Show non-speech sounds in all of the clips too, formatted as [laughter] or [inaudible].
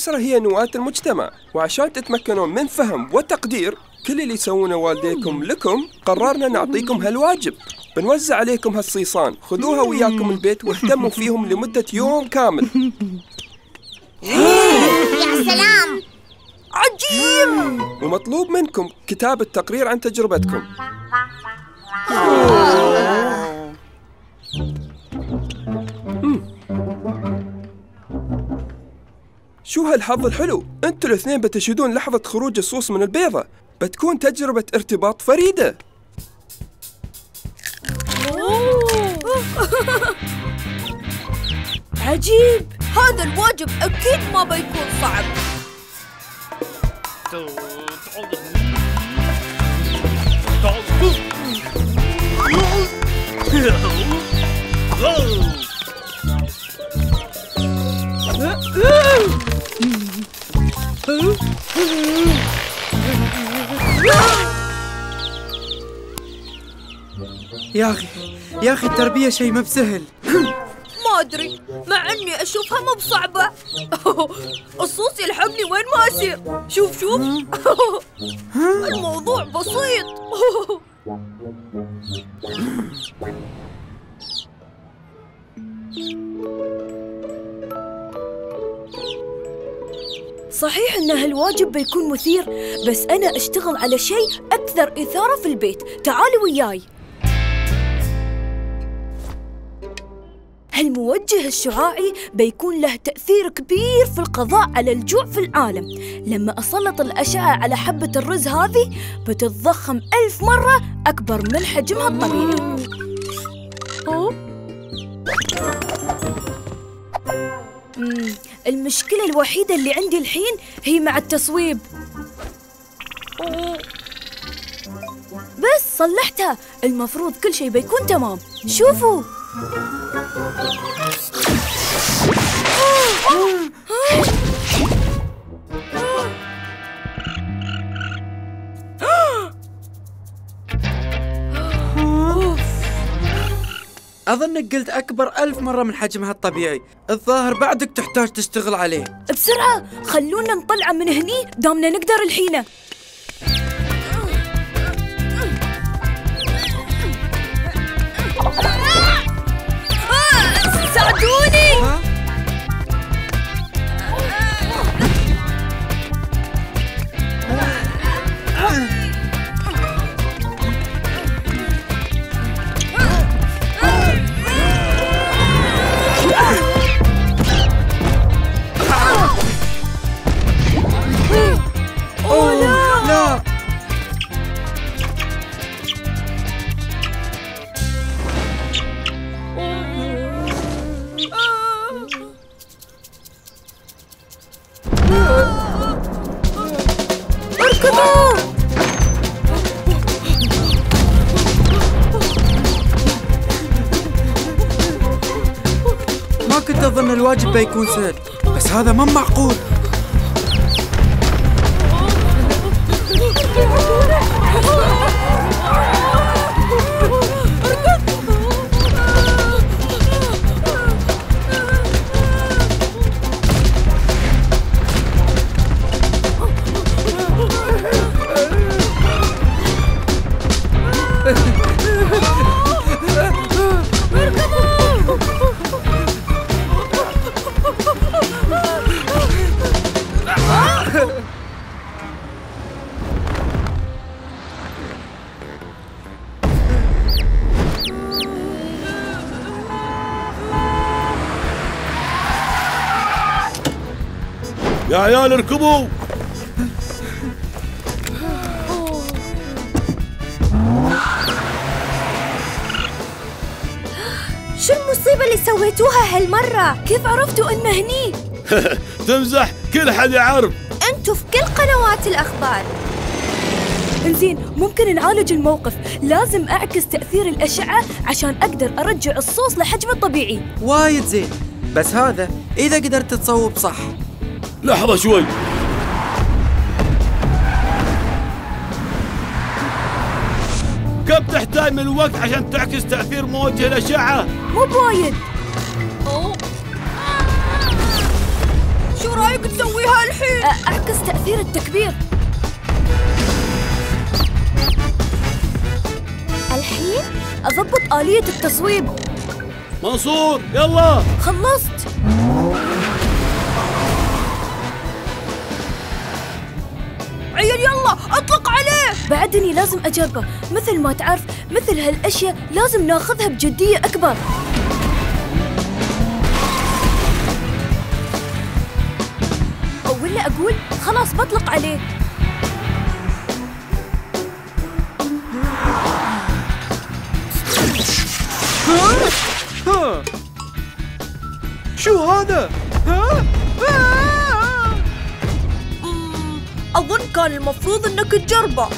الأسرة هي نواة المجتمع وعشان تتمكنون من فهم وتقدير كل اللي يسوونه والديكم لكم قررنا نعطيكم هالواجب. بنوزع عليكم هالصيصان خذوها وياكم البيت واهتموا فيهم لمدة يوم كامل. [laughs] يا سلام! عجيب! ومطلوب منكم كتابة تقرير عن تجربتكم. شو هالحظ الحلو؟ أنتوا الاثنين بتشهدون لحظة خروج الصوص من البيضة. بتكون تجربة ارتباط فريدة. [laughs] عجيب! هذا الواجب أكيد ما بيكون صعب. [laughs] يا أخي يا أخي التربية شيء ما بسهل. ما أدري مع إني أشوفها مو بصعبة. الصوص يلحقني وين ما أسير شوف شوف. الموضوع بسيط. صحيح أن هالواجب بيكون مثير بس أنا أشتغل على شيء أكثر إثارة في البيت. تعالوا وياي. هالموجه الشعاعي بيكون له تأثير كبير في القضاء على الجوع في العالم. لما أسلط الأشعة على حبة الرز هذه بتتضخم ألف مرة أكبر من حجمها الطبيعي. أوه. المشكلة الوحيدة اللي عندي الحين هي مع التصويب. بس صلحتها. المفروض كل شيء بيكون تمام. شوفوا. أظنك قلت أكبر ألف مرة من حجمها الطبيعي. الظاهر بعدك تحتاج تشتغل عليه. بسرعة! خلونا نطلع من هني دامنا نقدر الحين. ساعدوني! اركضوا. ما كنت أظن الواجب بيكون سهل بس هذا ما معقول. يا عيال اركبوا شو المصيبة اللي سويتوها هالمرة؟ كيف عرفتوا إنه هني؟ [laughs] تمزح كل حد يعرف. أنتوا في كل قنوات الأخبار. إنزين ممكن نعالج الموقف. لازم أعكس تأثير الأشعة عشان أقدر أرجع الصوص لحجمه الطبيعي. وايد زين. بس هذا إذا قدرت تصوب صح. لحظة شوي كم تحتاج من الوقت عشان تعكس تأثير موجه الأشعة؟ مو بوايد شو رأيك تسويها الحين؟ أ- أعكس تأثير التكبير الحين؟ أضبط آلية التصويب منصور يلا خلصت بعدني لازم أجربه. مثل ما تعرف مثل هالأشياء لازم ناخذها بجدية أكبر. أو ولا أقول خلاص بطلق عليه. شو هذا؟ ها؟ أظن كان المفروض إنك تجربه.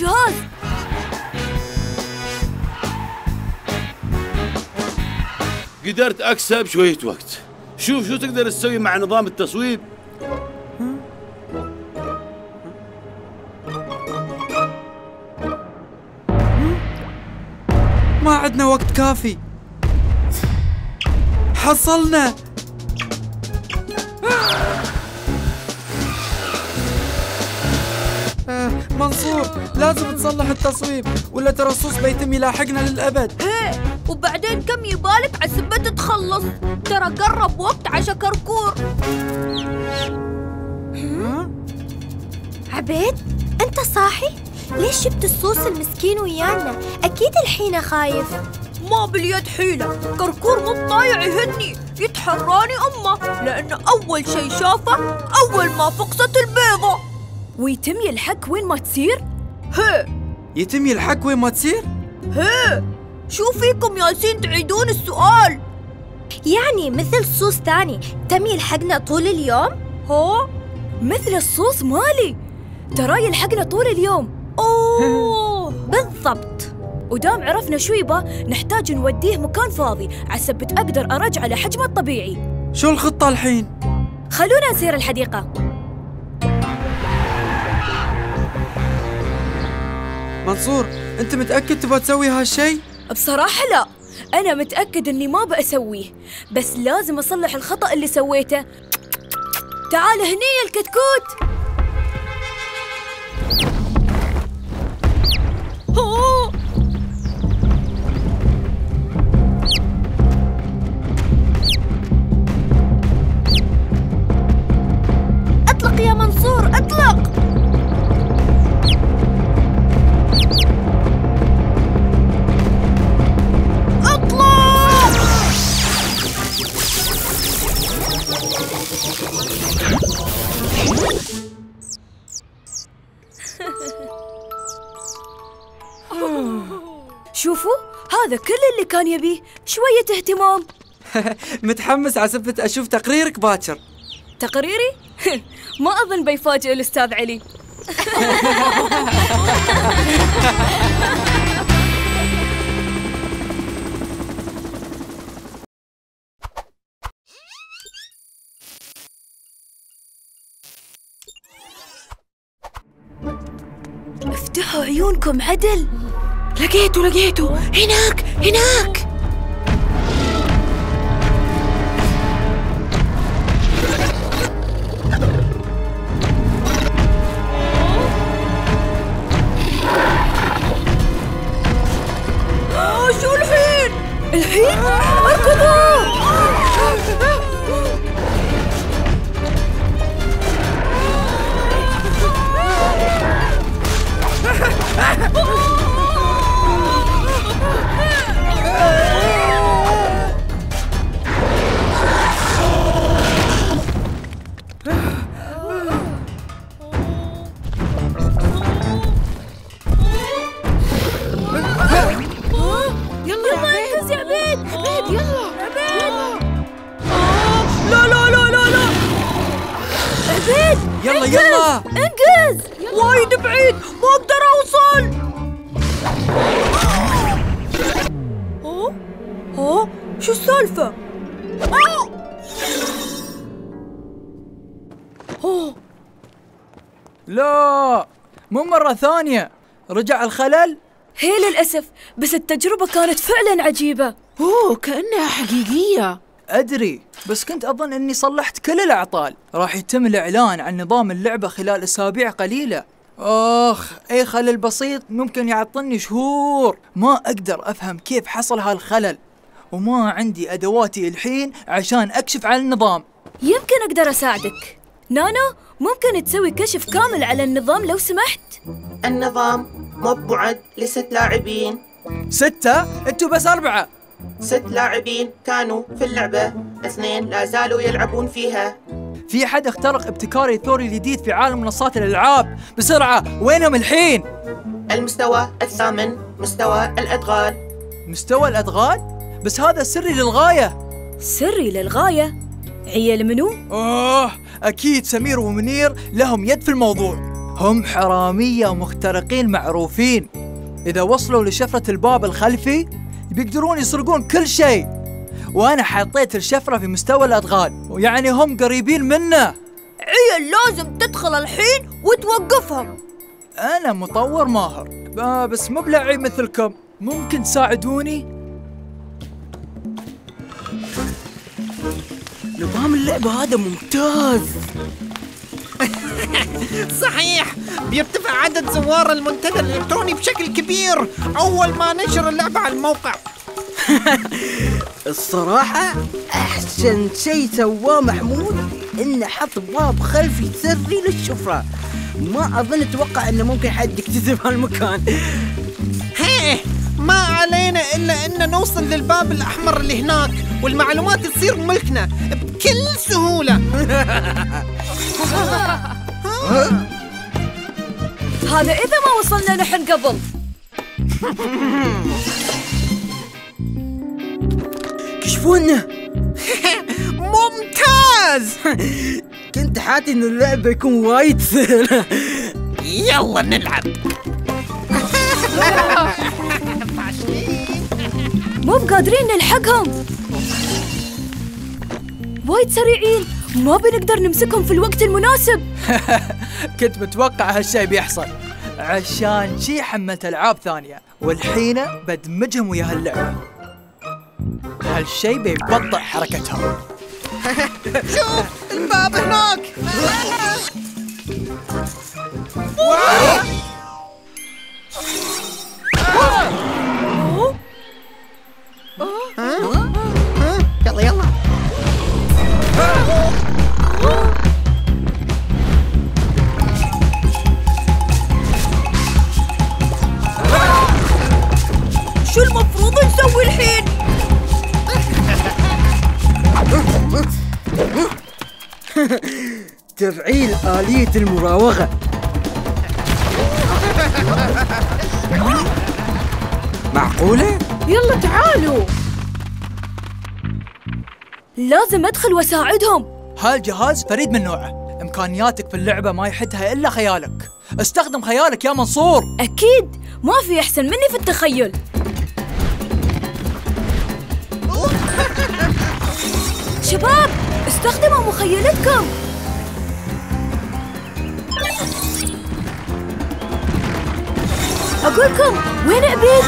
الجهاز قدرت أكسب شوية وقت. شوف شو تقدر تسوي مع نظام التصويب. ما عندنا وقت كافي. حصلنا. آه، منصور. لازم تصلح التصويب ولا ترى الصوص بيتم يلاحقنا للأبد إيه وبعدين كم يبالك عسبة تتخلص ترى قرب وقت عشا كركور ها؟ عبيد أنت صاحي؟ ليش جبت الصوص المسكين ويانا؟ أكيد الحين خايف ما باليد حيلة كركور مو طايع يهني يتحراني أمه لأنه أول شي شافه أول ما فقست البيضة ويتم يلحق وين ما تصير هي يتم يلحق وين ما تصير؟ هي شو فيكم ياسين تعيدون السؤال؟ يعني مثل صوص ثاني تم يلحقنا طول اليوم؟ هو؟ مثل الصوص مالي. ترى يلحقنا طول اليوم. [laughs] أوه. بالضبط. ودام عرفنا شو يبا نحتاج نوديه مكان فاضي. عسبة أقدر أرجعه لحجمه الطبيعي. شو الخطة الحين؟ خلونا نسير الحديقة. منصور أنت متأكد تبغى تسوي هالشي؟ بصراحة لا. أنا متأكد إني ما بأسويه. بس لازم أصلح الخطأ اللي سويته. تعال هني يا الكتكوت. أوه. كان يبيه شوية اهتمام. [laughs] متحمس عسبة أشوف تقريرك باكر. تقريري؟ [laughs] ما أظن بيفاجئ الأستاذ علي. [laughs] افتحوا عيونكم عدل. لقيته لقيته. هناك هناك. آه، شو الحين؟ الحين؟ اركضوا! يلا [laughs] يلا لا لا لا لا لا. عبيد يلا يلا. انجز. وايد بعيد. السالفة؟ آه! أوه. لا مو مرة ثانية. رجع الخلل؟ هي للأسف بس التجربة كانت فعلا عجيبة. أوه كأنها حقيقية. أدري بس كنت أظن أني صلحت كل الأعطال. راح يتم الإعلان عن نظام اللعبة خلال أسابيع قليلة. آخ أي خلل بسيط ممكن يعطلني شهور. ما أقدر أفهم كيف حصل هالخلل. وما عندي أدواتي الحين عشان أكشف عن النظام. يمكن أقدر أساعدك. نانو ممكن تسوي كشف كامل على النظام لو سمحت؟ النظام مبعد لست لاعبين. ستة؟ أنتوا بس أربعة. ست لاعبين كانوا في اللعبة. اثنين لا زالوا يلعبون فيها. في حد اخترق ابتكار الثوري الجديد في عالم منصات الألعاب؟ بسرعة وينهم الحين؟ المستوى الثامن مستوى الأدغال. مستوى الأدغال؟ بس هذا سري للغاية. سري للغاية؟ عيال منو؟ آه أكيد سمير ومنير لهم يد في الموضوع. هم حرامية ومخترقين معروفين. إذا وصلوا لشفرة الباب الخلفي بيقدرون يسرقون كل شيء. وأنا حطيت الشفرة في مستوى الأدغال ويعني هم قريبين منه عيل لازم تدخل الحين وتوقفهم. أنا مطور ماهر. آه بس مو بلعيب مثلكم. ممكن تساعدوني؟ نظام اللعبة هذا ممتاز. [laughs] صحيح بيرتفع عدد زوار المنتدى الإلكتروني بشكل كبير أول ما نشر اللعبة على الموقع. [laughs] الصراحة أحسن شيء سواه محمود إنه حط باب خلفي سري للشفرة. ما أظن أتوقع إنه ممكن حد يكتشف هالمكان. هيه ما علينا إلا إن نوصل للباب الأحمر اللي هناك. والمعلومات تصير ملكنا بكل سهولة. [laughs] هذا إذا ما وصلنا نحن قبل. كشفونا [laughs] ممتاز! كنت حاتي إن اللعبة يكون وايد سهل. [laughs] يلا نلعب. مو بقادرين نلحقهم. وايد سريعين. ما بنقدر نمسكهم في الوقت المناسب. [laughs] كنت متوقع هالشي بيحصل. عشان شي حملت ألعاب ثانية والحين بدمجهم ويا هاللعبة. هالشي بيبطئ حركتهم. [laughs] شوف الباب هناك. يلا [laughs] شو المفروض نسوي الحين؟ [laughs] تفعيل آلية المراوغة [laughs] معقولة؟ يلا تعالوا لازم أدخل وأساعدهم. هالجهاز فريد من نوعه. إمكانياتك في اللعبة ما يحدها إلا خيالك. استخدم خيالك يا منصور. أكيد. ما في أحسن مني في التخيل. شباب استخدموا مخيلتكم. أقولكم وين عبيد؟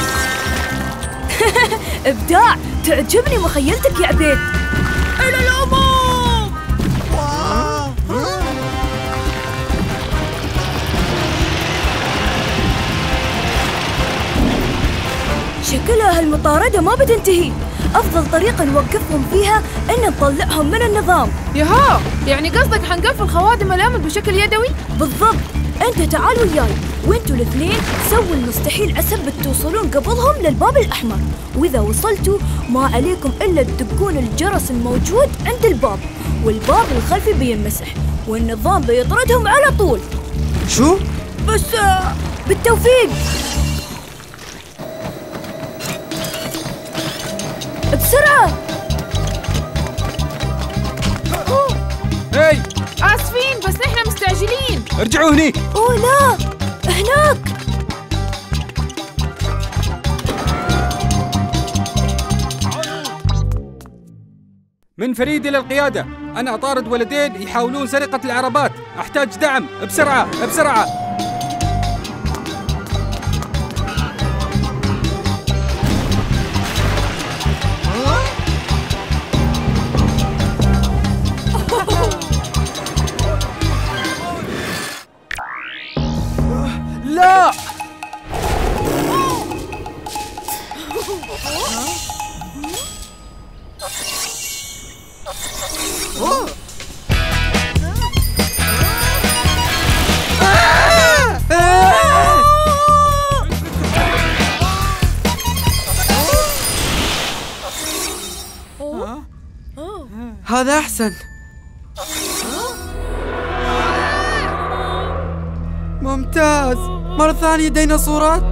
[laughs] إبداع تعجبني مخيلتك يا عبيد. شكلها هالمطاردة ما بتنتهي. أفضل طريقة نوقفهم فيها إن نطلعهم من النظام. ياها! يعني قصدك حنقفل خوادم الأمن بشكل يدوي؟ بالضبط. أنت تعال وياي. وأنتوا الاثنين سووا المستحيل عسى توصلون قبلهم للباب الأحمر. وإذا وصلتوا ما عليكم إلا تدقون الجرس الموجود عند الباب. والباب الخلفي بينمسح والنظام بيطردهم على طول. شو؟ بس آه، بالتوفيق. بسرعة. هاي. آسفين بس نحن مستعجلين. ارجعوا هني. أوه لا هناك. من فريد إلى القيادة أنا أطارد ولدين يحاولون سرقة العربات. أحتاج دعم. بسرعة بسرعة. أحسن. ممتاز. مرة ثانية ديناصورات.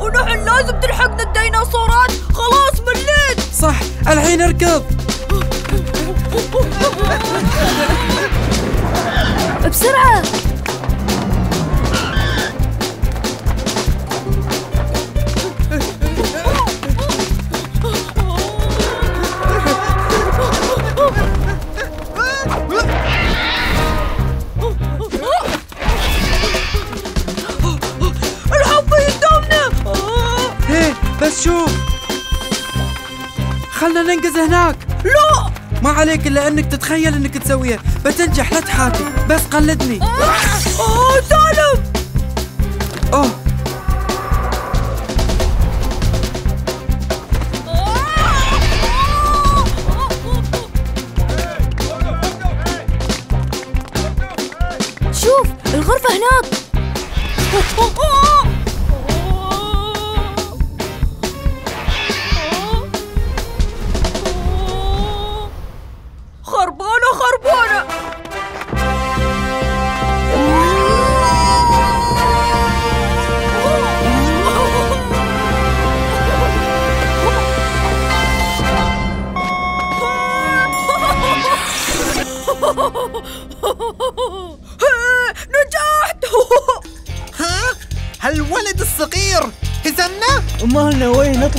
ونحن لازم تلحقنا الديناصورات. خلاص مليت. صح الحين اركض. بسرعة. ننقز هناك. لا! ما عليك إلا أنك تتخيل إنك تسويها. بتنجح لا تحاتي بس قلدني. اوه سالم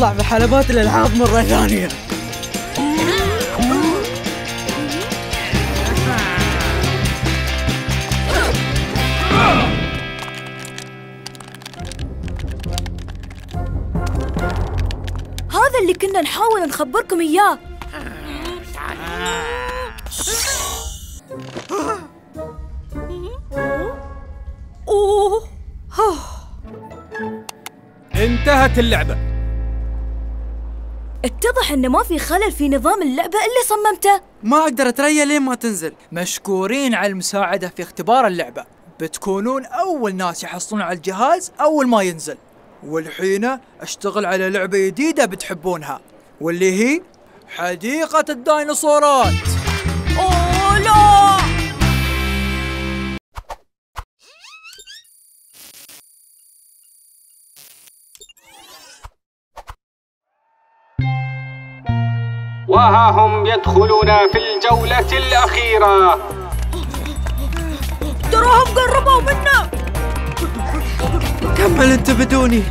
نطلع بحلبات الالعاب مرة ثانية. هذا اللي كنا نحاول نخبركم إياه. أوه. انتهت اللعبة. اتضح إن ما في خلل في نظام اللعبة اللي صممته. ما أقدر أتريا لين ما تنزل. مشكورين على المساعدة في اختبار اللعبة. بتكونون أول ناس يحصلون على الجهاز أول ما ينزل. والحين أشتغل على لعبة جديدة بتحبونها واللي هي حديقة الديناصورات. أوه لا! وها هم يدخلون في الجولة الأخيرة. تراهم قربوا منا. كمل انت بدوني؟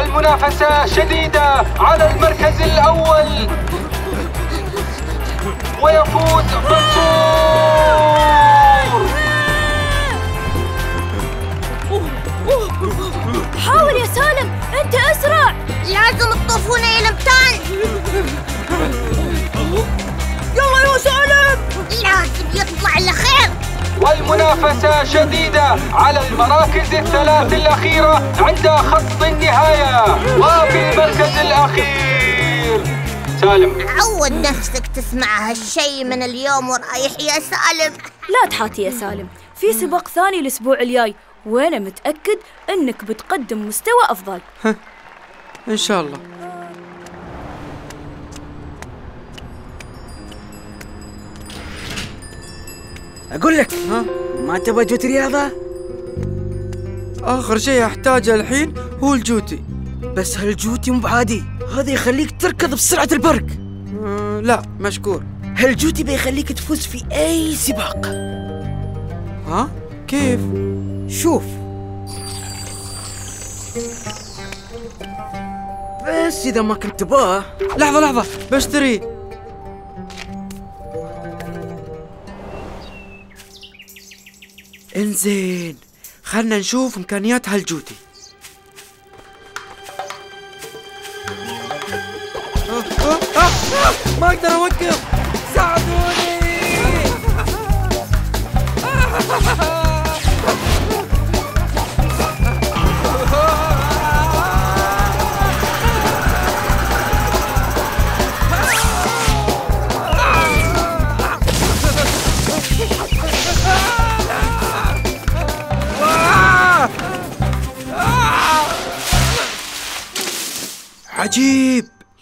المنافسة شديدة على المركز الأول. ويفوز منصور. حاول يا سالم أنت أسرع. لازم تطوفونا يا لبتان يلا يا سالم. لازم يطلع لخير. والمنافسة شديدة على المراكز الثلاث الأخيرة عند خط النهاية وفي المركز الأخير. سالم. عود نفسك تسمع هالشي من اليوم ورايح يا سالم. لا تحاتي يا سالم. في سباق ثاني الأسبوع الجاي. وأنا متأكد أنك بتقدم مستوى أفضل. إن شاء الله. أقول لك ها؟ ما تبغى جوت رياضة؟ آخر شيء أحتاجه الحين هو الجوتي. بس هالجوتي مو بعادي. هذا يخليك تركض بسرعة البرق. آه لا مشكور. هالجوتي بيخليك تفوز في أي سباق. ها؟ كيف؟ شوف. بس إذا ما كنت تبغاه. لحظة لحظة. بشتري. إنزين خلنا نشوف إمكانيات هالجوتي. آه، آه، آه، ما أقدر أوقف.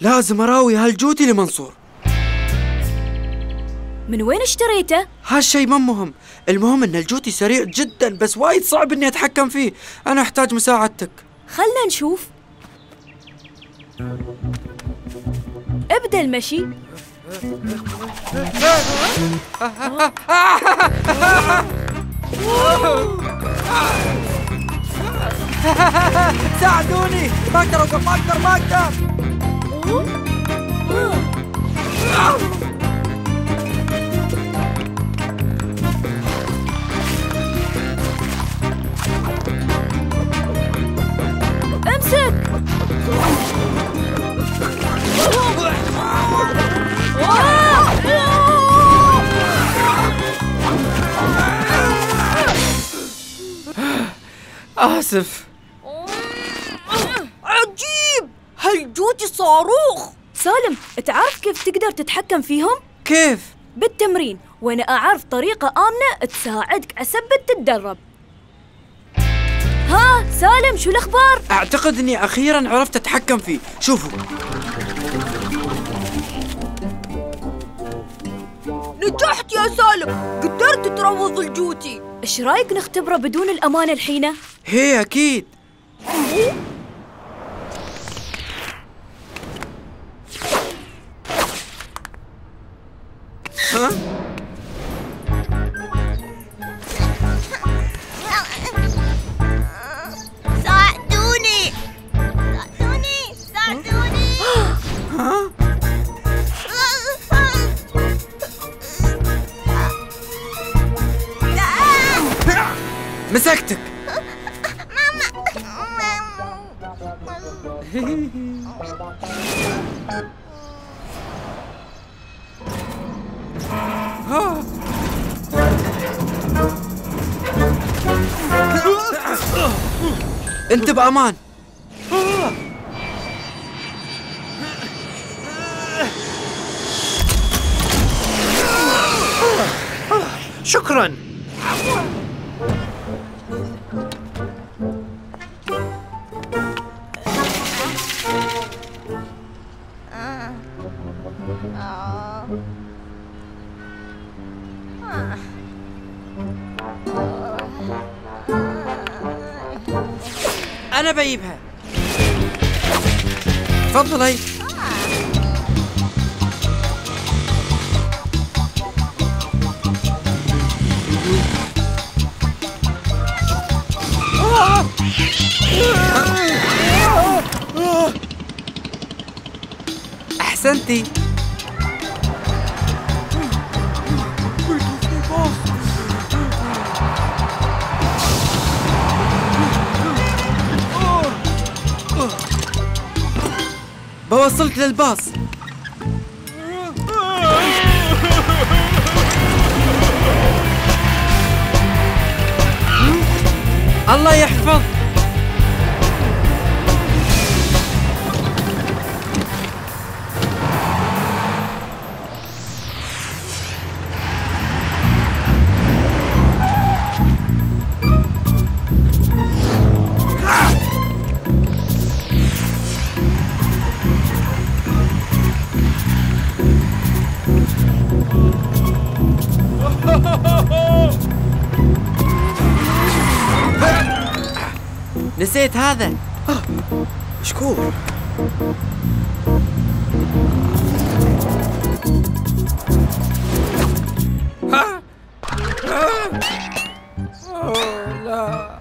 لازم أراوي هالجوتي لمنصور. من وين اشتريته؟ هالشي ما مهم. المهم إن الجوتي سريع جدا بس وايد صعب إني أتحكم فيه. أنا أحتاج مساعدتك. خلنا نشوف. ابدأ المشي. ساعدوني! ما أقدر ما أقدر ما أقدر! Asif. هالجوتي صاروخ. سالم تعرف كيف تقدر تتحكم فيهم؟ كيف؟ بالتمرين وأنا أعرف طريقة آمنة تساعدك عسبت تتدرب. ها سالم شو الأخبار؟ أعتقد إني أخيرا عرفت أتحكم فيه. شوفوا. نجحت يا سالم. قدرت تروض الجوتي. إيش رأيك نختبره بدون الأمان الحين؟ هي أكيد. ها انت بامان شكرا للباص الله يحفظ نسيت هذا؟ مشكور. أوه لا.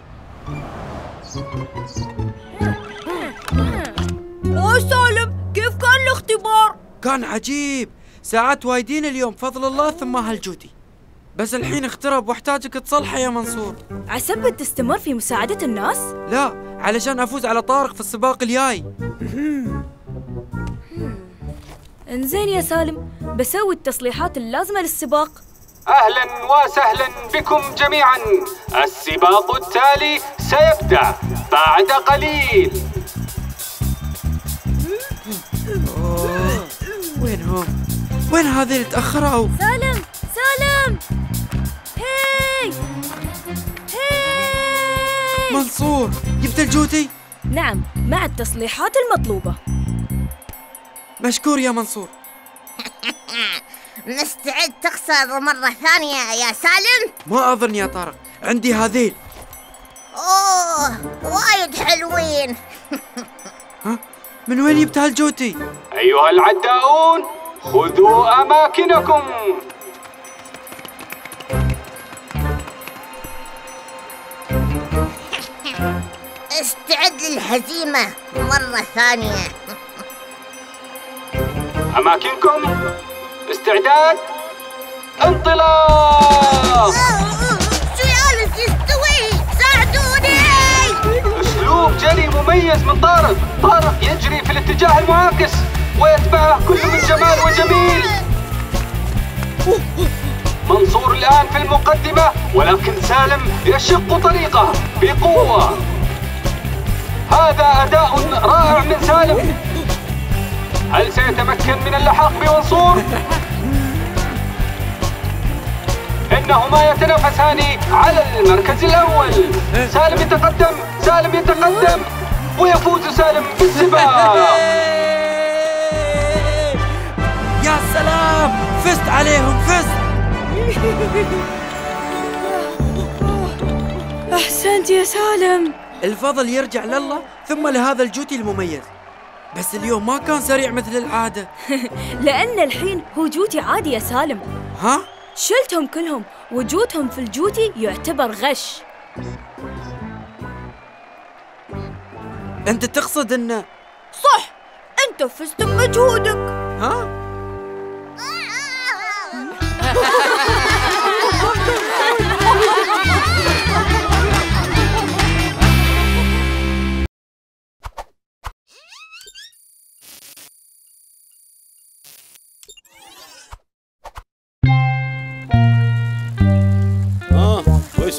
أوه سالم كيف كان الاختبار؟ كان عجيب. ساعات وايدين اليوم فضل الله ثم هالجودي. بس الحين اخترب واحتاجك تصلحه يا منصور. عسبة تستمر في مساعدة الناس؟ لا علشان أفوز على طارق في السباق الجاي. انزين يا سالم بسوي التصليحات اللازمة للسباق. أهلا وسهلا بكم جميعا. السباق التالي سيبدأ بعد قليل. وينهم؟ وين هذه اللي تأخروا؟ سالم سالم! هاي! هاي! منصور جبت الجوتي؟ نعم مع التصليحات المطلوبة. مشكور يا منصور. [laughs] مستعد تخسر مرة ثانية يا سالم؟ ما أظن يا طارق عندي هذيل. أوه وايد حلوين. [laughs] من وين جبت هالجوتي؟ أيها العداؤون خذوا أماكنكم. استعد للهزيمة مرة ثانية. أماكنكم؟ استعداد؟ انطلاق! شو جالس يستوي ساعدوني أسلوب جري مميز من طارق. طارق يجري في الاتجاه المعاكس ويتبعه كل من جمال وجميل. منصور الآن في المقدمة ولكن سالم يشق طريقه بقوة. هذا أداء رائع من سالم. هل سيتمكن من اللحاق بمنصور؟ إنهما يتنافسان على المركز الأول. سالم يتقدم سالم يتقدم ويفوز سالم بالسباق. [laughs] يا سلام فزت عليهم فزت. [laughs] أحسنت يا سالم. الفضل يرجع لله ثم لهذا الجوتي المميز. بس اليوم ما كان سريع مثل العادة. [laughs] لأن الحين هو جوتي عادي يا سالم. ها؟ شلتهم كلهم وجودهم في الجوتي يعتبر غش. أنت تقصد أنه صح! أنت فزت بمجهودك. ها؟ ها؟ [laughs]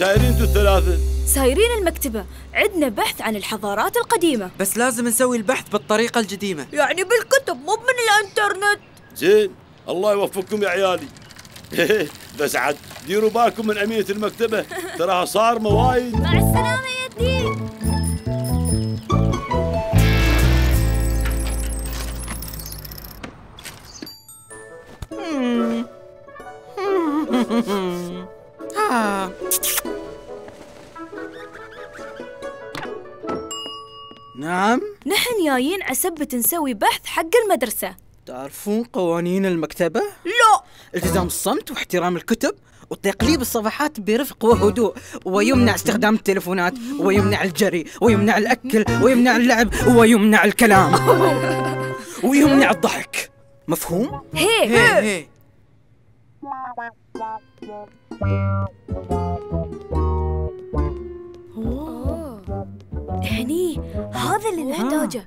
سايرين أنتوا الثلاثة؟ سايرين المكتبة. عندنا بحث عن الحضارات القديمة. بس لازم نسوي البحث بالطريقة القديمة يعني بالكتب مو من الانترنت. زين الله يوفقكم يا عيالي. [laughs] بس عاد ديروا بالكم من أمينة المكتبة. تراها صارمة وايد. مع السلامة يا الدين [laughs] آه. نعم. نحن جايين عسبة نسوي بحث حق المدرسة. تعرفون قوانين المكتبة؟ لا. التزام الصمت واحترام الكتب وتقليب الصفحات برفق وهدوء ويمنع استخدام التلفونات ويمنع الجري ويمنع الأكل ويمنع اللعب ويمنع الكلام [laughs] ويمنع الضحك. مفهوم؟ هي. هي هي. هني هذا اللي نحتاجه.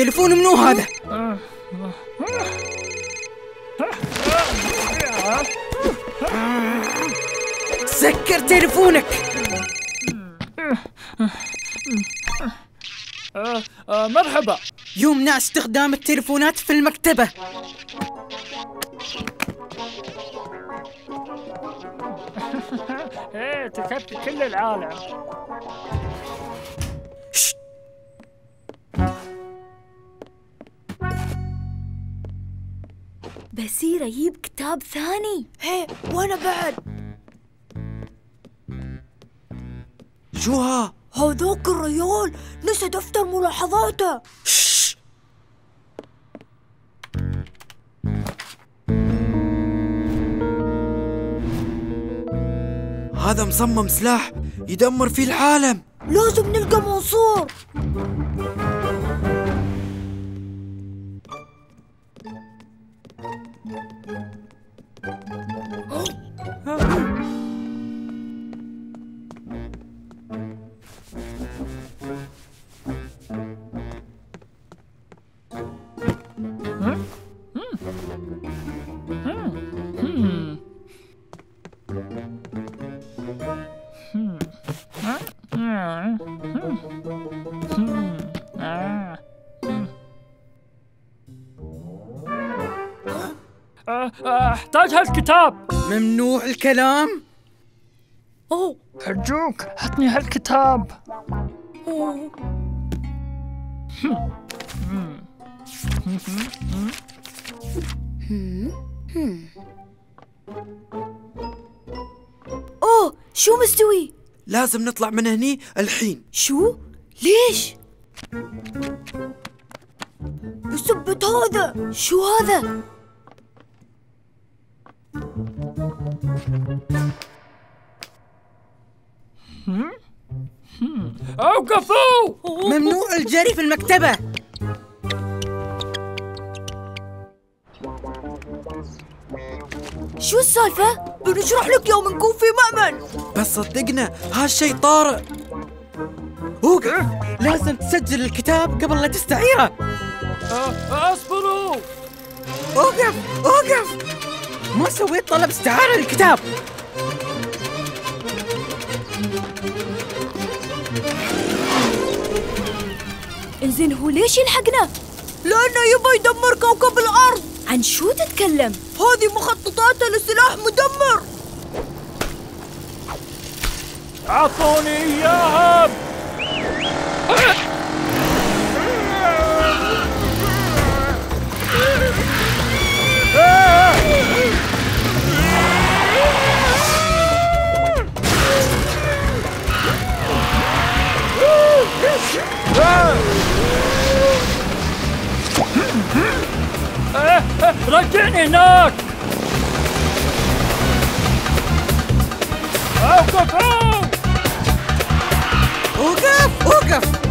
تليفون منو هذا؟ سكر تليفونك. آه آه مرحبا يمنع استخدام التليفونات في المكتبة. [laughs] إيه تكبت كل العالم. بصير أجيب كتاب ثاني. هي وأنا بعد. شو ها؟ هذاك الريال نسى دفتر ملاحظاته. هذا مصمم سلاح يدمر فيه العالم. لازم نلقى منصور. احتاج هالكتاب ممنوع الكلام؟ اوه أرجوك. عطني هالكتاب اوه شو مستوي؟ لازم نطلع من هني الحين. شو؟ ليش؟ بسبة هذا. شو هذا؟ اوقفوا ممنوع الجري في المكتبة. شو السالفة؟ بنشرح لك يوم نكون في مأمن. بس صدقنا هالشي طارئ اوقف لازم تسجل الكتاب قبل لا تستعيره. أصبروا. أوقف أوقف. ما سويت طلب استعارة للكتاب. انزين هو ليش يلحقنا؟ لأنه يبغى يدمر كوكب الأرض. عن شو تتكلم؟ هذه مخططاته لسلاح مدمر. أعطوني إياها. رجعني هناك. اوقفوا اوقف اوقف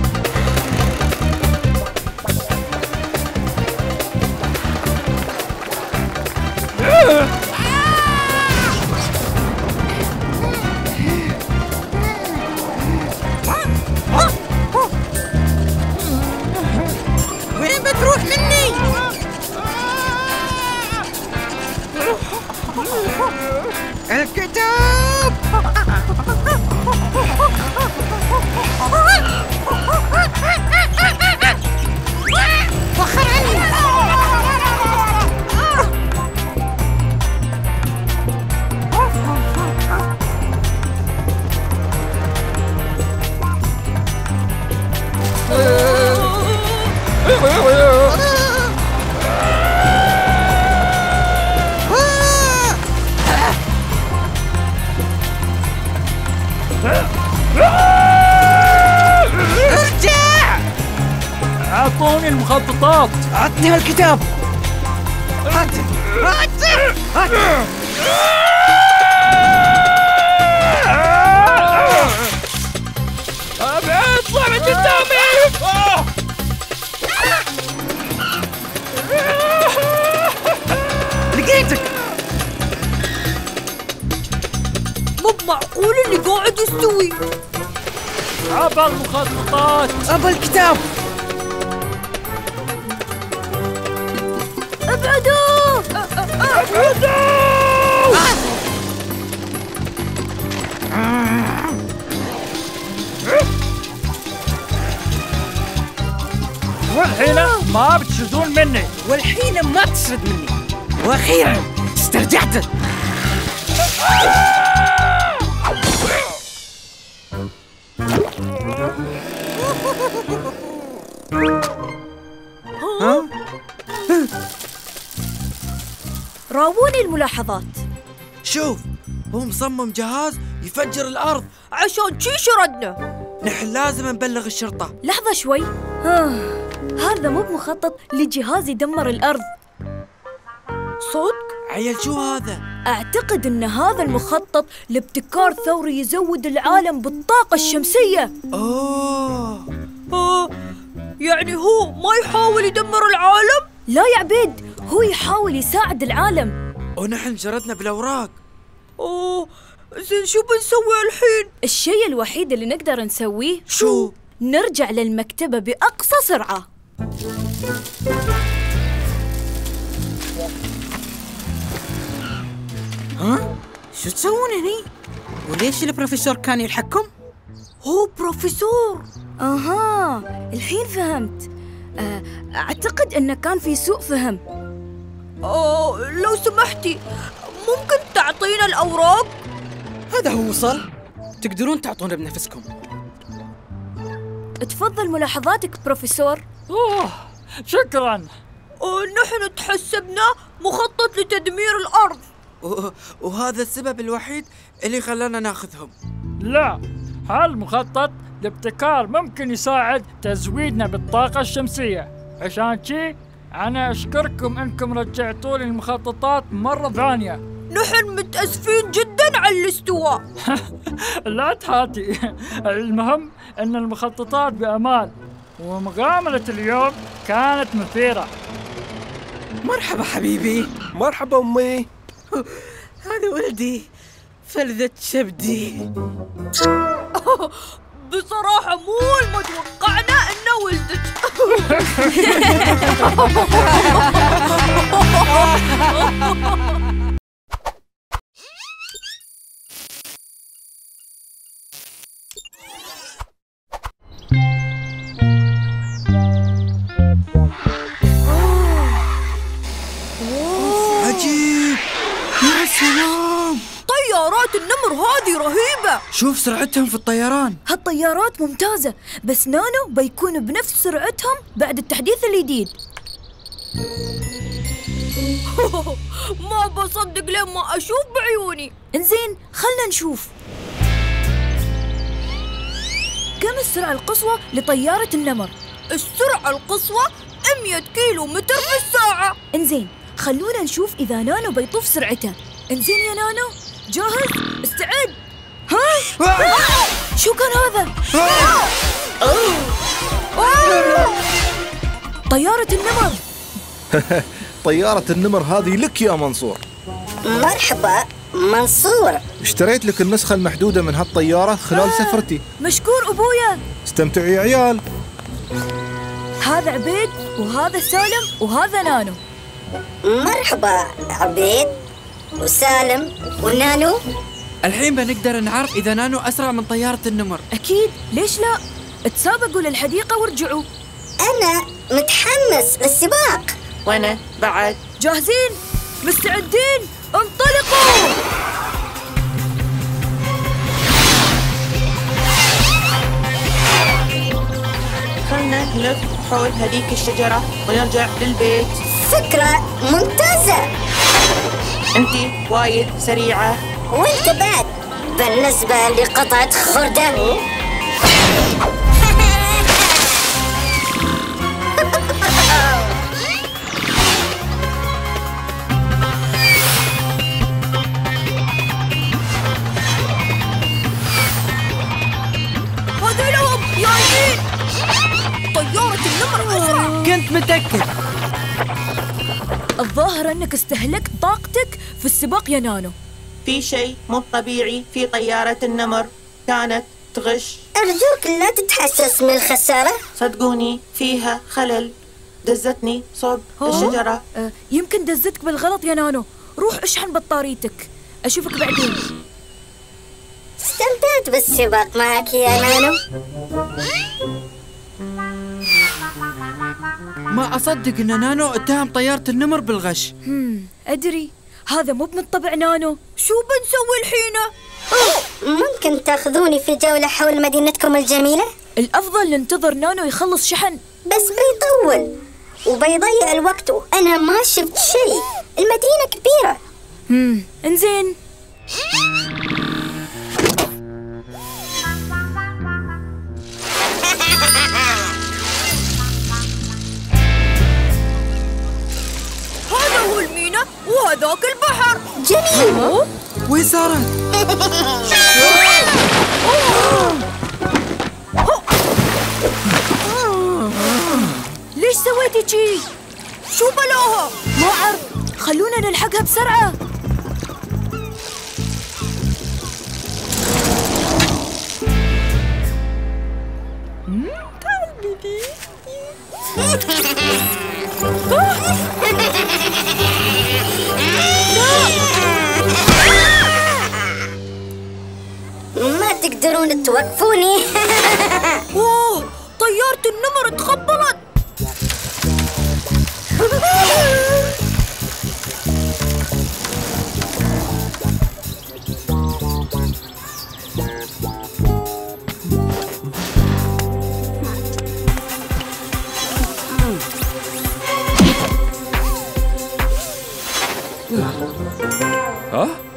هو مصمم جهاز يفجر الأرض عشان شي شردنا نحن لازم نبلغ الشرطة لحظة شوي آه. هذا مو بمخطط لجهاز يدمر الأرض صدق؟ عيل شو هذا؟ أعتقد أن هذا المخطط لابتكار ثوري يزود العالم بالطاقة الشمسية أوه آه يعني هو ما يحاول يدمر العالم؟ لا يا عبيد هو يحاول يساعد العالم ونحن شردنا بالأوراق أوه زين شو بنسوي الحين؟ الشيء الوحيد اللي نقدر نسويه شو؟ نرجع للمكتبة بأقصى سرعة ها؟ شو تسوون هني؟ وليش البروفيسور كان يلحقكم؟ هو بروفيسور أها الحين فهمت آه، أعتقد إنه كان في سوء فهم آه لو سمحتي ممكن تعطينا الأوراق؟ هذا هو وصل. تقدرون تعطونا بنفسكم. تفضل ملاحظاتك بروفيسور. أوه شكرا. نحن تحسبنا مخطط لتدمير الأرض. وهذا السبب الوحيد اللي خلانا ناخذهم. لا هالمخطط لابتكار ممكن يساعد تزويدنا بالطاقة الشمسية. عشان شي أنا أشكركم إنكم رجعتوا لي المخططات مرة ثانية. نحن متأسفين جدا على الاستواء. [laughs] لا تحاتي. المهم أن المخططات بأمان ومغامرة اليوم كانت مثيرة. مرحبا حبيبي. مرحبا أمي. [laughs] هذا ولدي فلذة شبدي. [laughs] بصراحة مو ما توقعنا انه ولدك. طيارات النمر هذه رهيبة. شوف سرعتهم في الطيران. هالطيارات ممتازة بس نانو بيكون بنفس سرعتهم بعد التحديث الجديد [laughs] ما بصدق لما أشوف بعيوني. إنزين خلنا نشوف. كم السرعة القصوى لطيارة النمر؟ السرعة القصوى 100 كيلو متر في الساعة. إنزين خلونا نشوف إذا نانو بيطوف سرعته. إنزين يا نانو. جاهز؟ استعد. ها؟ شو كان هذا؟ طيارة النمر. [laughs] طيارة النمر هذه لك يا منصور. مرحبا منصور. اشتريت لك النسخة المحدودة من هالطيارة خلال سفرتي. مشكور أبويا. استمتعوا يا عيال. هذا عبيد وهذا سالم وهذا نانو. مرحبا عبيد. وسالم ونانو الحين بنقدر نعرف إذا نانو أسرع من طيارة النمر أكيد ليش لا؟ تسابقوا للحديقة وارجعوا أنا متحمس للسباق وأنا بعد جاهزين؟ مستعدين؟ انطلقوا! خلنا نلف حول هذيك الشجرة ونرجع للبيت. فكرة ممتازة. أنت وايد سريعة. وانت بعد بالنسبة لقطعة خردة كنت متأكد؟ الظاهر أنك استهلكت طاقتك في السباق يا نانو. في شيء مو طبيعي في طيارة النمر. كانت تغش. أرجوك لا تتحسس من الخسارة. صدقوني فيها خلل. دزتني صوب الشجرة. آه يمكن دزتك بالغلط يا نانو. روح اشحن بطاريتك. أشوفك بعدين. استمتعت بالسباق معك يا نانو. ما أصدق إن نانو اتهم طيارة النمر بالغش. هم أدري. هذا مو من طبع نانو. شو بنسوي الحين؟ ممكن تأخذوني في جولة حول مدينتكم الجميلة؟ الأفضل ننتظر نانو يخلص شحن. بس بيطول وبيضيع الوقت وأنا ما شفت شيء. المدينة كبيرة. هم انزين. هذا هو المينا وهذاك البحر. جميل. وين صارت؟ [laughs] ليش سويتي شي؟ شو بلاها؟ ما أعرف. خلونا نلحقها بسرعة. ما [laughs] تقدرون توقفوني [laughs] اوه طيارة النمر تخبلت ها؟ ها؟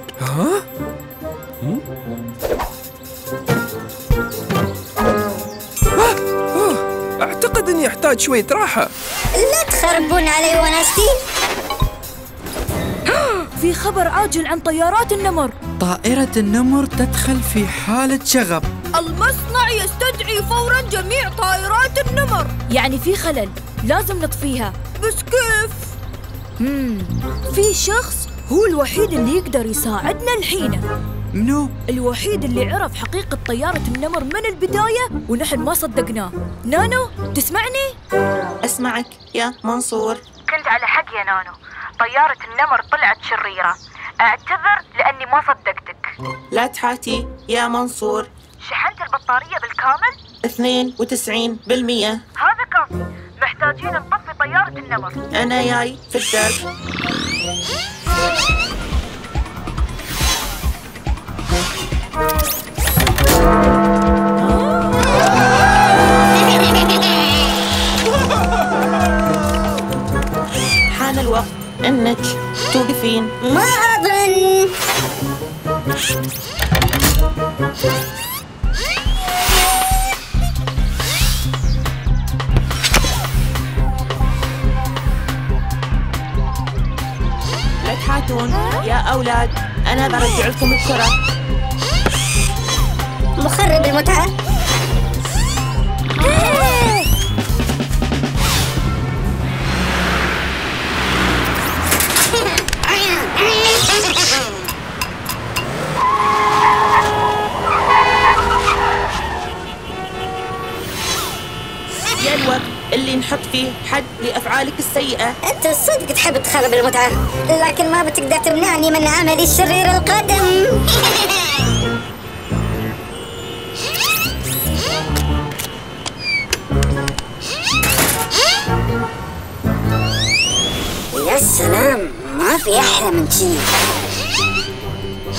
أحتاج شوية راحة. لا تخربون علي ونستي. في خبر عاجل عن طيارات النمر. طائرة النمر تدخل في حالة شغب. المصنع يستدعي فورا جميع طائرات النمر. يعني في خلل لازم نطفيها. بس كيف؟ مم. في شخص هو الوحيد اللي يقدر يساعدنا الحين. منو؟ الوحيد اللي عرف حقيقة طيارة النمر من البداية ونحن ما صدقناه. نانو تسمعني؟ أسمعك يا منصور. كنت على حق يا نانو. طيارة النمر طلعت شريرة. أعتذر لأني ما صدقتك. لا تحاتي يا منصور. شحنت البطارية بالكامل؟ 92% هذا كافي محتاجين نطفي طيارة النمر. أنا جاي في الدرب [laughs] حان الوقت إنك توقفين ما أظن. لا تحاتون يا أولاد أنا برجع لكم الكرة. مخرب المتعة. يا الوقت اللي نحط فيه حد لأفعالك السيئة. أنت صدق تحب تخرب المتعة لكن ما بتقدر تمنعني من عملي الشرير القادم [laughs] في أحلى من شي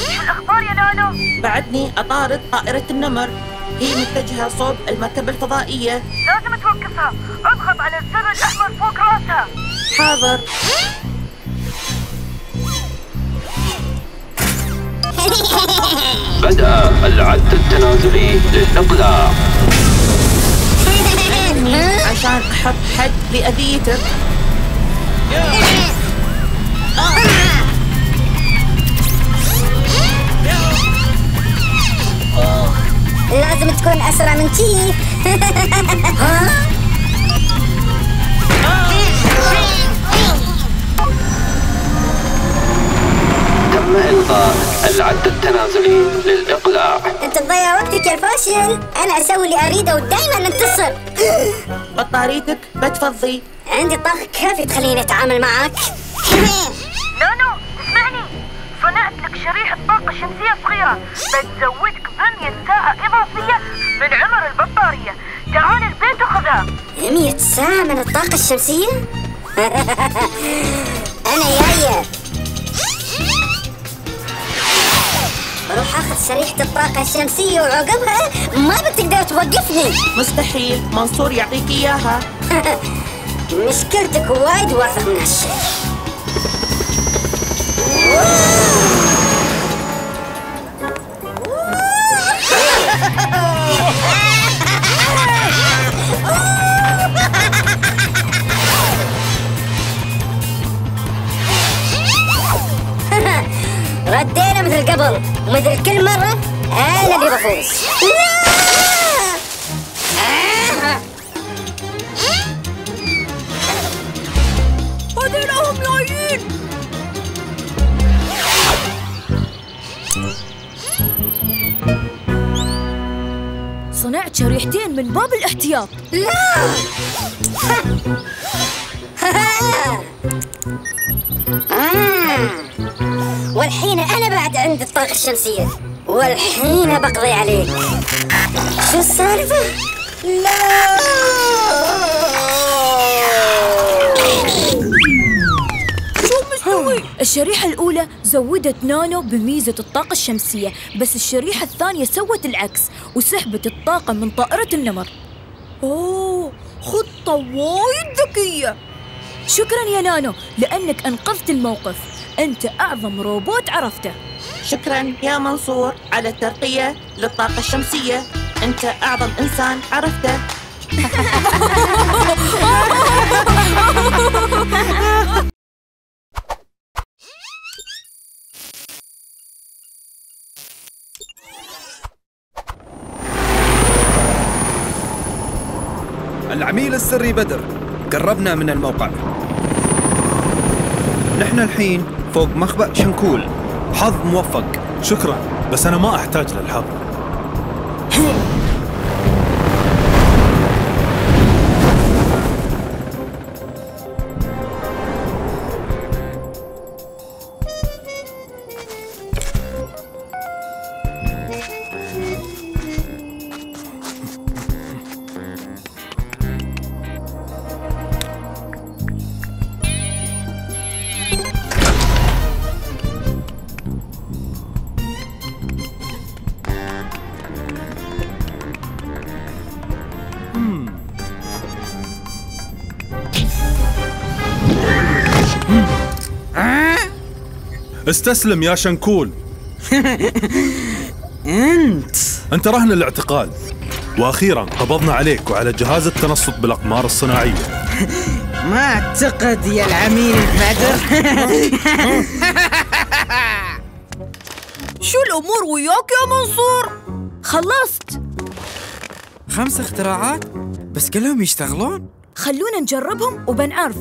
شو الأخبار يا نانو؟ بعدني أطارد طائرة النمر. هي متجهة صوب المركبة الفضائية. لازم توقفها. أضغط على الزر الأحمر فوق راسها. حاضر. بدأ العد التنازلي للإقلاع عشان أحط حد لاذيتك لازم تكون أسرع من [laughs] ها؟ تم إلغاء العد التنازلي للإقلاع. أنت تضيع وقتك يا فاشل. أنا أسوي اللي أريده ودائما أنتصر. [laughs] بطاريتك بتفضي عندي طاقة كافية تخليني أتعامل معك. [laughs] نونو اسمعني. صنعت لك شريحة طاقة شمسية صغيرة. بتزودك بمية ساعة إضافية من عمر البطارية. تعال البيت وخذها 100 ساعة من الطاقة الشمسية؟ [laughs] أنا جاية بروح أخذ شريحة الطاقة الشمسية وعقبها. ما بتقدر توقفني. مستحيل. منصور يعطيك إياها. [laughs] مشكلتك وايد واضح من هالشيء. ردينا مثل قبل ومثل كل مرة أنا اللي بفوز. صنعت شريحتين من باب الاحتياط. [laughs] آه. والحين أنا بعد عندي الطاقة الشمسية. والحين بقضي عليك. شو السالفة؟ لا؟ الشريحة الأولى زودت نانو بميزة الطاقة الشمسية بس الشريحة الثانية سوت العكس وسحبت الطاقة من طائرة النمر. أوه خطة وايد ذكية. شكرا يا نانو لأنك أنقذت الموقف. أنت أعظم روبوت عرفته. شكرا يا منصور على الترقية للطاقة الشمسية. أنت أعظم إنسان عرفته. [laughs] العميل السري بدر. قربنا من الموقع. نحن الحين فوق مخبأ شنكول. حظ موفق. شكرا. بس أنا ما أحتاج للحظ. استسلم يا شنكول. [laughs] أنت. أنت رهن الاعتقال. وأخيرا قبضنا عليك وعلى جهاز التنصت بالأقمار الصناعية. [laughs] ما اعتقد يا العميل بدر. [laughs] شو الأمور وياك يا منصور؟ خلصت. خمس اختراعات بس كلهم يشتغلون. خلونا نجربهم وبنعرف.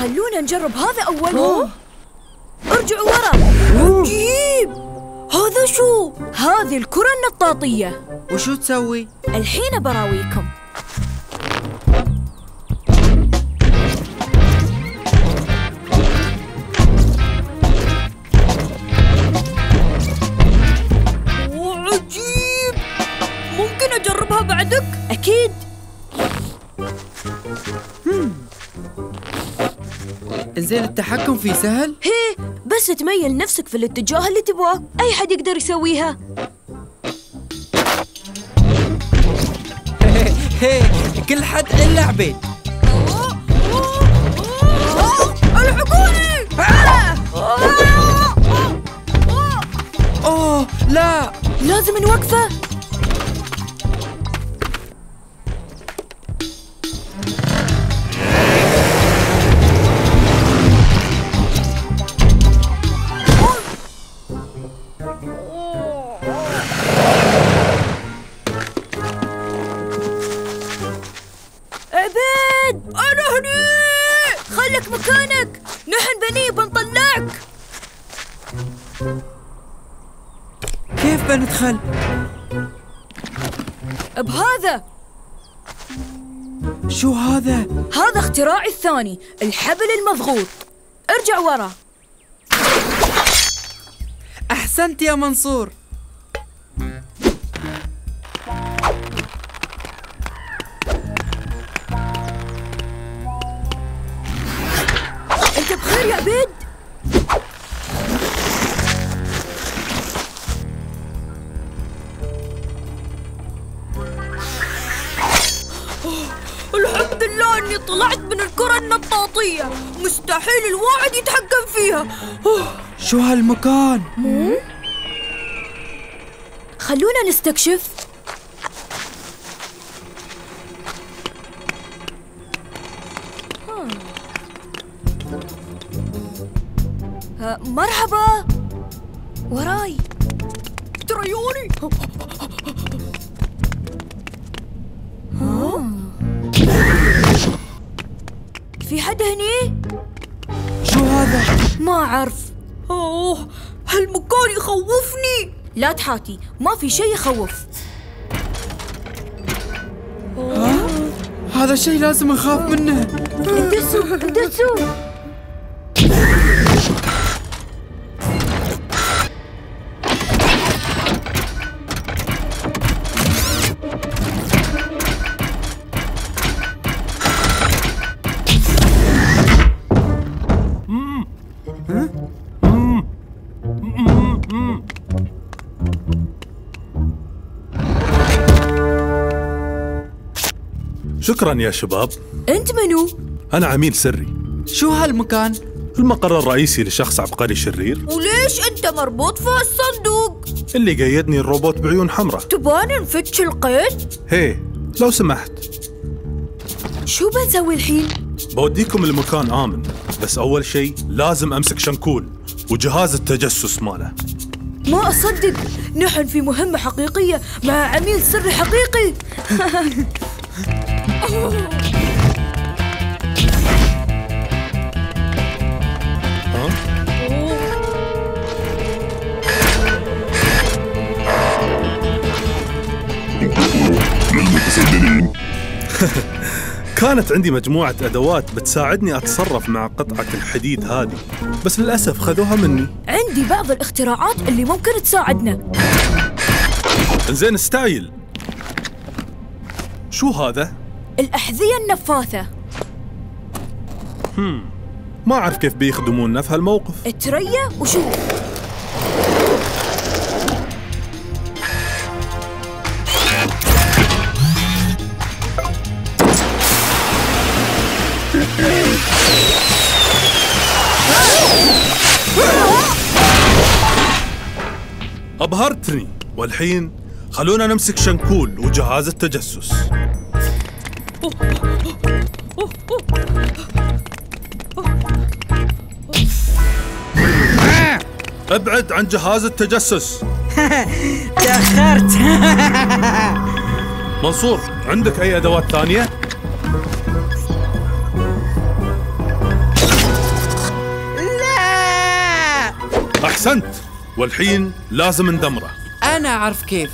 خلونا نجرب هذا أول ارجعوا ورا عجيب هذا شو؟ هذه الكرة النطاطية. وشو تسوي؟ الحين براويكم. زين التحكم فيه سهل؟ هي بس تميل نفسك في الاتجاه اللي تبغاه. أي حد يقدر يسويها. [laughs] هي كل حد إلا عبيد. الحقوني أوه لا. لازم نوقفه. هذا؟ هذا اختراعي الثاني الحبل المضغوط. ارجع ورا. أحسنت يا منصور. شو هالمكان؟ خلونا نستكشف. مرحبا. وراي. تريوني. في حد هني؟ شو هذا؟ ما أعرف. أوه هالمكان يخوفني؟ لا تحاتي ما في شيء يخوف. هذا شيء لازم نخاف منه. اندسوا اندسوا شكرا يا شباب أنت منو؟ أنا عميل سري شو هالمكان؟ المقر الرئيسي لشخص عبقري شرير وليش أنت مربوط في الصندوق؟ اللي قيدني الروبوت بعيون حمراء تبغانا نفتش القيد؟ هي لو سمحت شو بنسوي الحين؟ بوديكم المكان آمن بس أول شيء لازم أمسك شنكول وجهاز التجسس ماله ما أصدق نحن في مهمة حقيقية مع عميل سري حقيقي [laughs] [laughs] كانت عندي مجموعة أدوات بتساعدني أتصرف مع قطعة الحديد هذه بس للأسف خذوها مني. عندي بعض الاختراعات اللي ممكن تساعدنا. زين استعيل شو هذا؟ الأحذية النفاثة. هم. ما أعرف كيف بيخدموننا في هالموقف. اتريا وشوف أبهرتني. والحين خلونا نمسك شنكول وجهاز التجسس. [laughs] ابعد عن جهاز التجسس. [laughs] تأخرت. [laughs] منصور عندك أي أدوات ثانية؟ لا. أحسنت. والحين لازم ندمره. أنا أعرف كيف.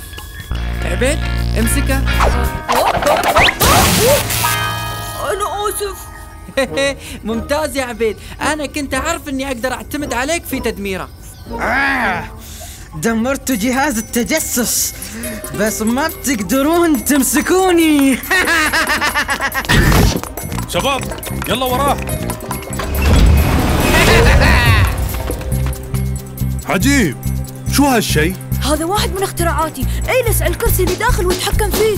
عبيد امسكه. آسف [laughs] ممتاز يا عبيد. أنا كنت أعرف أني أقدر أعتمد عليك في تدميره. آه. دمرت جهاز التجسس بس ما بتقدرون تمسكوني. [laughs] شباب يلا وراه. [laughs] عجيب شو هالشيء؟ هذا واحد من اختراعاتي. اجلس على الكرسي اللي داخل وتحكم فيه؟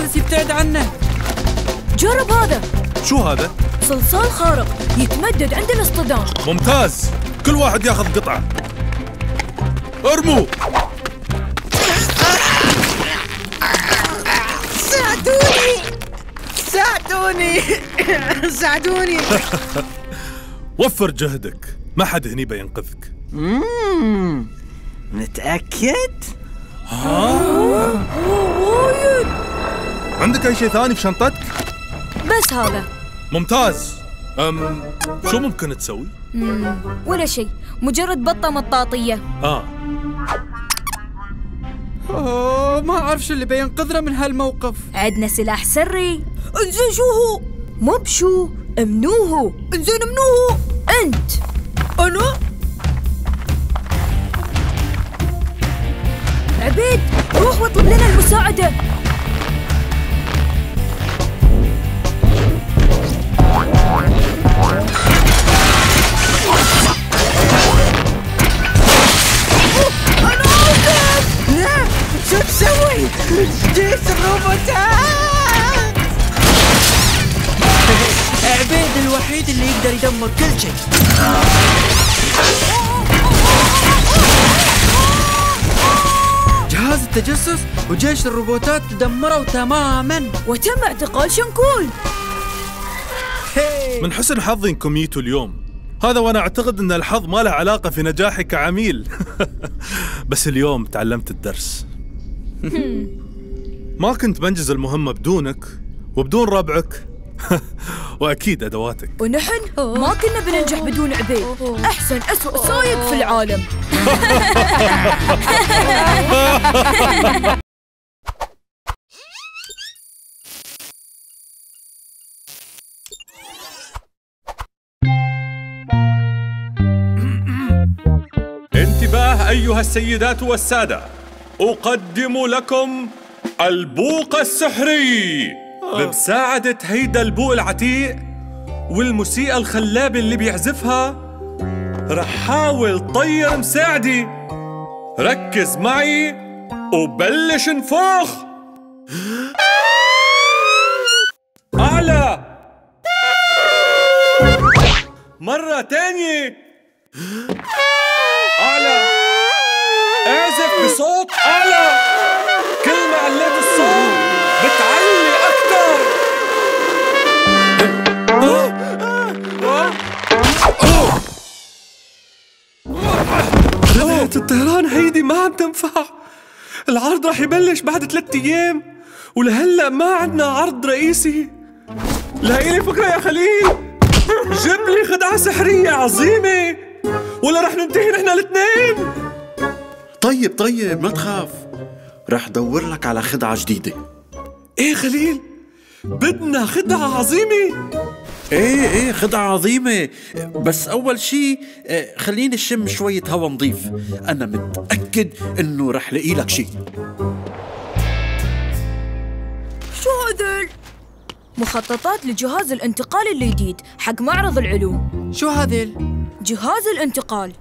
جالس يبتعد عنه. جرب هذا. شو هذا؟ صلصال خارق يتمدد عند الاصطدام. ممتاز. كل واحد ياخذ قطعة. ارموا ساعدوني. ساعدوني. ساعدوني. [laughs] وفر جهدك. ما حد هني بينقذك. مم. متأكد؟ عندك أي شيء ثاني في شنطتك؟ بس هذا. ممتاز. أم شو ممكن تسوي؟ مم. ولا شيء. مجرد بطة مطاطية. آه. أوه ما أعرف شو اللي بينقذنا من هالموقف. عندنا سلاح سري. انزين شو هو؟ مو بشو امنوه. انزين امنوه. أنت. أنا؟ عبيد روح واطلب لنا المساعدة. شو تسوي؟ جيش الروبوتات عبيد الوحيد اللي يقدر يدمر كل شيء جهاز التجسس وجيش الروبوتات تدمروا تماما وتم اعتقال شنكول من حسن حظي إنكم جيتوا اليوم. هذا وأنا أعتقد إن الحظ ما له علاقة في نجاحي كعميل [laughs] بس اليوم تعلمت الدرس. [laughs] ما كنت بنجز المهمة بدونك وبدون ربعك. [laughs] وأكيد أدواتك. ونحن؟ ما كنا بننجح بدون عبيد. أحسن اسوء سايق في العالم. أيها السيدات والسادة أقدم لكم البوق السحري بمساعدة هيدا البوق العتيق والموسيقى الخلابة اللي بيعزفها رح حاول طير مساعدي. ركز معي وبلش نفوخ. أعلى. مرة تانية. أعلى. بصوت أعلى. كل ما عليت الصوت. بتعلي أكتر. خدعة الطيران هيدي ما عم تنفع. العرض رح يبلش بعد ثلاثة أيام. ولهلا ما عندنا عرض رئيسي. لاقي فكرة يا خليل. جيب لي خدعة سحرية عظيمة. ولا رح ننتهي نحن الاثنين. طيب طيب ما تخاف. رح دور لك على خدعة جديدة. إيه خليل؟ بدنا خدعة عظيمة. إيه إيه خدعة عظيمة. بس أول شي آه، خليني شم شوية هوا نظيف أنا متأكد إنه رح لاقي لك شي. شو هذول؟ مخططات لجهاز الانتقال الجديد حق معرض العلوم. شو هذيل؟ جهاز الانتقال.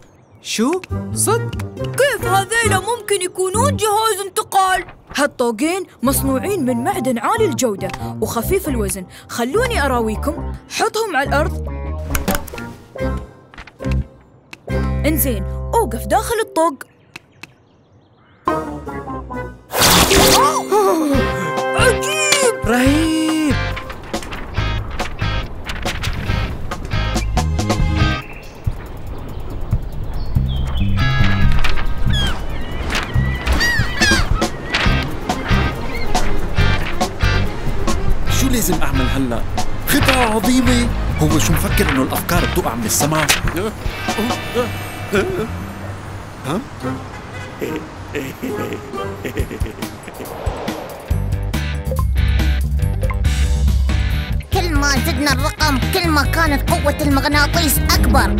شو؟ صدق؟ كيف هذيلا ممكن يكونون جهاز انتقال؟ هالطوقين مصنوعين من معدن عالي الجودة وخفيف الوزن. خلوني أراويكم. حطهم على الأرض. إنزين أوقف داخل الطوق. عجيب رهيب! هلأ؟ خدعة عظيمة هو شو مفكر إنه الأفكار بتقع من السماء؟ ها؟ كل ما زدنا الرقم كل ما كانت قوة المغناطيس أكبر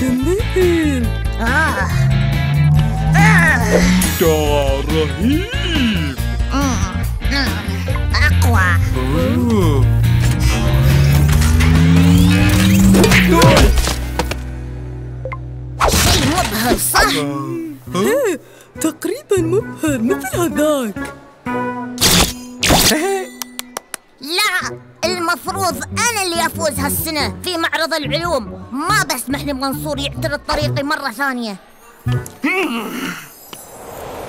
جميل آه. آه. رهيب مبهر صح؟ إيه تقريبا مبهر مثل هذاك. المفروض أنا اللي أفوز هالسنة في معرض العلوم ما بسمح لمنصور يعترض طريقي مرة ثانية.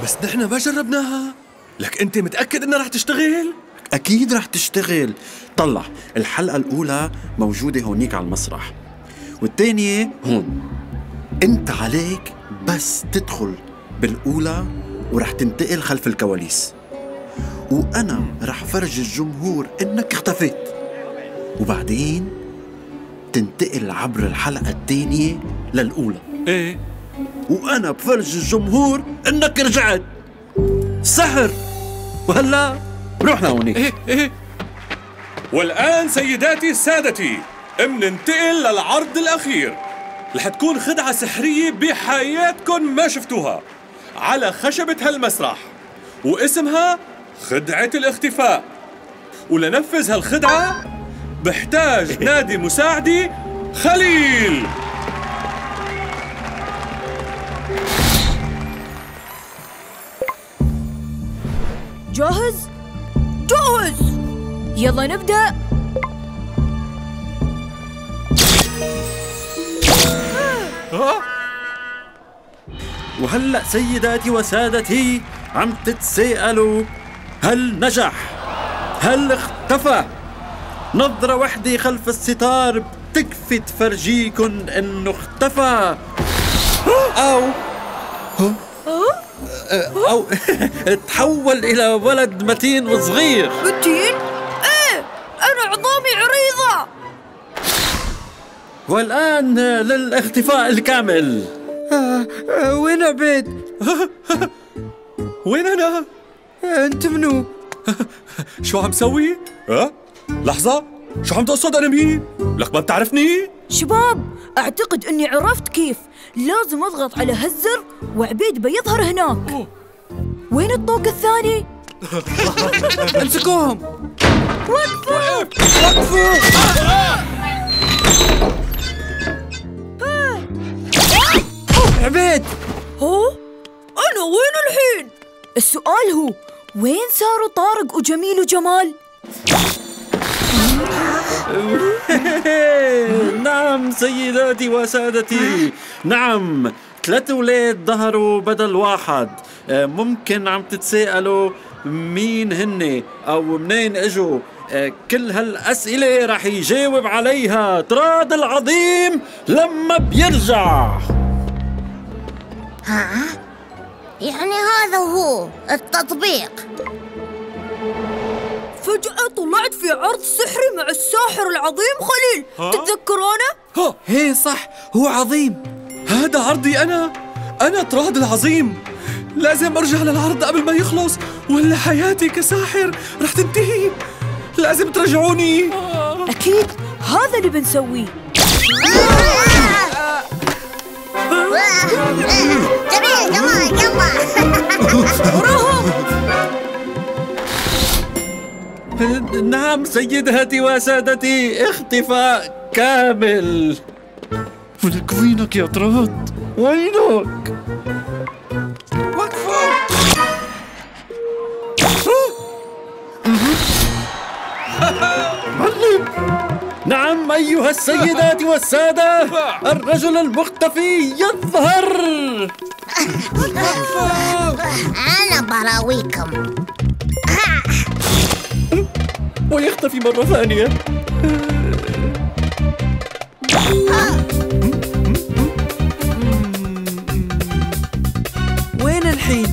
بس نحن ما جربناها. لك أنت متأكد إنها رح تشتغل؟ أكيد رح تشتغل. طلع الحلقة الأولى موجودة هونيك على المسرح. والتانية هون. أنت عليك بس تدخل بالأولى ورح تنتقل خلف الكواليس. وأنا رح فرج الجمهور إنك اختفيت. وبعدين تنتقل عبر الحلقة التانية للأولى. إيه. وأنا بفرج الجمهور إنك رجعت. سحر. وهلا روح لهونيك إيه إيه. والآن سيداتي سادتي مننتقل للعرض الأخير. رح تكون خدعة سحرية بحياتكم ما شفتوها. على خشبة هالمسرح واسمها خدعة الاختفاء. ولنفذ هالخدعة بحتاج [laughs] نادي مساعدي خليل. جاهز؟ جاهز يلا نبدأ وهلأ سيداتي وسادتي عم تتساءلوا هل نجح؟ هل اختفى؟ نظرة وحدة خلف الستار بتكفي تفرجيكن إنه اختفى أو أو [laughs] تحول إلى ولد متين وصغير متين؟ إيه أنا عظامي عريضة والآن للاختفاء الكامل وين عبيد؟ [laughs] وين أنا؟ أنت منو؟ [laughs] شو عم سوي؟ ها؟ لحظة شو عم تقصد أنا مين؟ لك ما بتعرفني؟ شباب أعتقد إني عرفت كيف لازم اضغط على هالزر وعبيد بيظهر هناك وين الطوق الثاني؟ [laughs] امسكوهم وقفوا وقفوا عبيد هو؟ أنا وين الحين؟ السؤال هو وين صاروا طارق وجميل وجمال؟ [laughs] نعم سيداتي وسادتي. نعم ثلاث أولاد ظهروا بدل واحد. آه، ممكن عم تتساءلوا مين هن أو منين إجوا. آه، كل هالأسئلة رح يجاوب عليها تراد العظيم لما بيرجع. ها؟ يعني هذا هو التطبيق. فجأة طلعت في عرض سحري مع الساحر العظيم خليل؟ تتذكرونه؟ ها. هي صح هو عظيم. هذا عرضي أنا. أنا طراد العظيم. لازم أرجع للعرض قبل ما يخلص ولا حياتي كساحر رح تنتهي. لازم ترجعوني. أكيد هذا اللي بنسويه. جميل كمان [laughs] [laughs] نعم سيداتي وسادتي اختفاء كامل. ولك وينك يا طراد؟ وينك؟ معلم نعم أيها السيدات والسادة الرجل المختفي يظهر. [laughs] أنا براويكم. ويختفي مرة ثانية وين الحين؟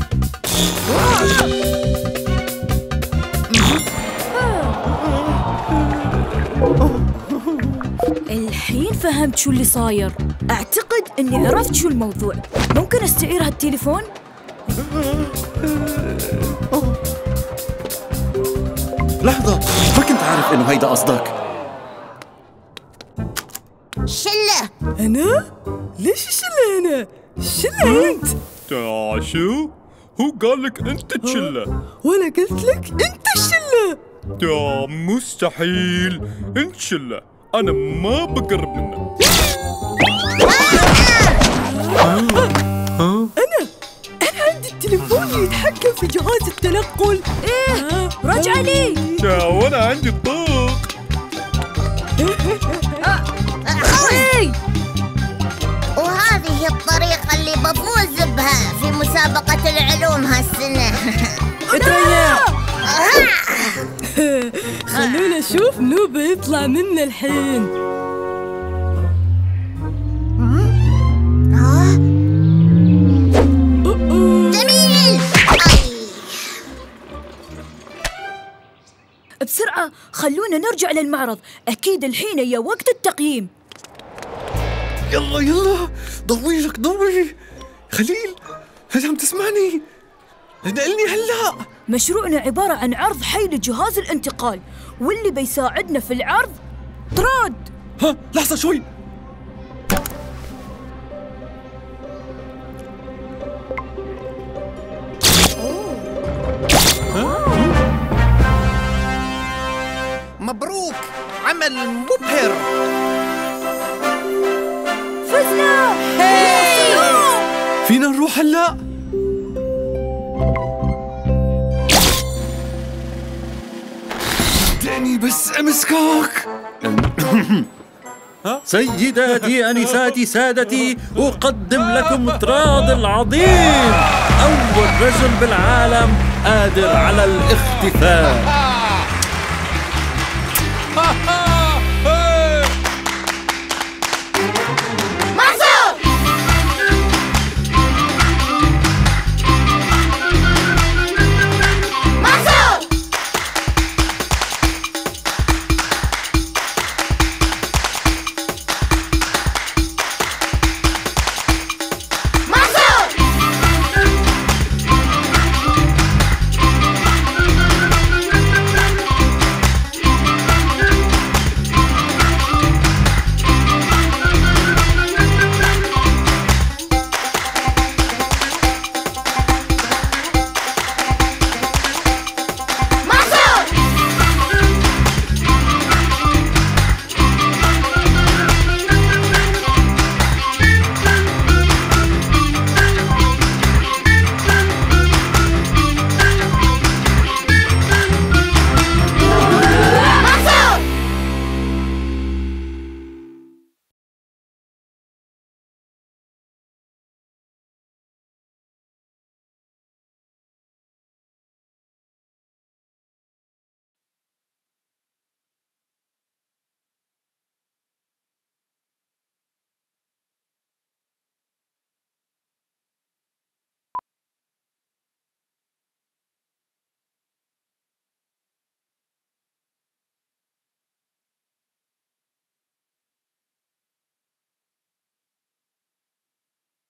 الحين فهمت شو اللي صاير أعتقد أني عرفت شو الموضوع ممكن أستعير هالتليفون؟ لحظة ما كنت عارف إنه هيدا قصدك. شلة. أنا؟ ليش الشلة هنا؟ الشلة أنت. تا شو؟ هو قال لك أنت تشلة وأنا قلت لك أنت الشلة يا مستحيل. أنت شلة. أنا ما بقرب منك. أنا تليفوني يتحكم في جهاز التنقل إيه؟ رجع لي. وأنا عندي الطوق. خوي وهذه الطريقة اللي بفوز بها في مسابقة العلوم هالسنة. اتريا [laughs] آه. [laughs] خلونا نشوف نوب يطلع منا الحين. آه. بسرعة خلونا نرجع للمعرض. أكيد الحين يا وقت التقييم. يلا يلا. ضوي لك ضوي خليل هل عم تسمعني؟ نقلني هلا. مشروعنا عبارة عن عرض حي لجهاز الانتقال واللي بيساعدنا في العرض. طراد ها لحظة شوي. مبروك عمل مبهر. فزنا! فينا نروح هلا؟ دعني بس أمسكك. [coughs] سيداتي أنساتي سادتي أقدم لكم طراد العظيم. أول رجل بالعالم قادر على الاختفاء.